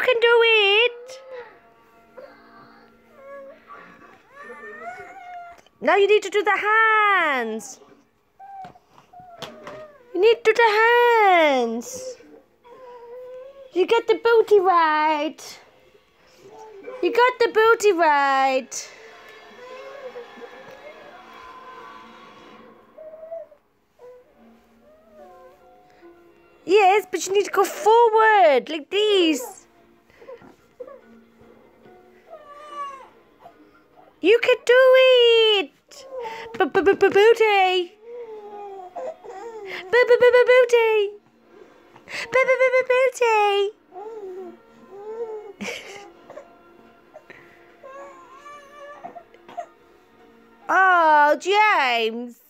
can do it. Now you need to do the hands. You need to do the hands. You get the booty right. You got the booty right. Yes, but you need to go forward like this. You can do it. B-b-b-booty. B-b-b-booty. B-b-b-booty. Oh, James.